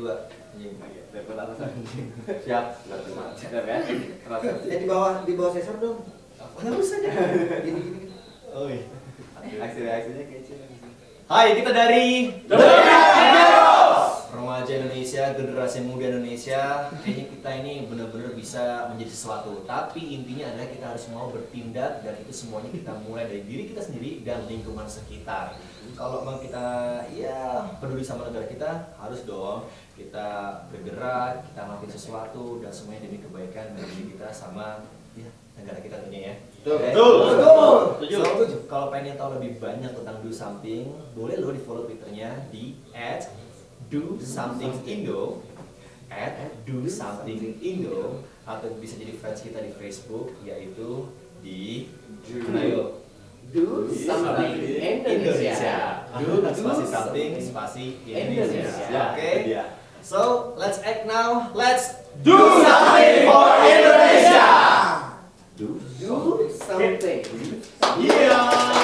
dua. Anjing. Dapat alasan. Siap. Siap ya. Rasa. Eh di bawah di bawah sensor dong. Mana usahanya? Gini gini. gini. Oh iya. Aksi-aksinya kecil. Hai, kita dari Remaja Indonesia, generasi muda Indonesia. Kayaknya kita ini benar-benar bisa menjadi sesuatu. Tapi intinya adalah kita harus mau bertindak dan itu semuanya kita mulai dari diri kita sendiri dan lingkungan sekitar. Kalau memang kita ya peduli sama negara kita, harus dong kita bergerak, kita ngelakuin sesuatu dan semuanya demi kebaikan dari diri kita sama ya, negara kita tentunya ya. Betul. Oke? Betul. Betul. So, kalau pengen tahu lebih banyak tentang Do Something, boleh lo di follow twitternya di at Do Something Indo at Do Something Indo atau bisa jadi fans kita di Facebook yaitu di Something Indonesia. Do spasi something spasi Indonesia. Indonesia. Oke. So let's act now. Let's Do something for Indonesia. do Do something. Yeah.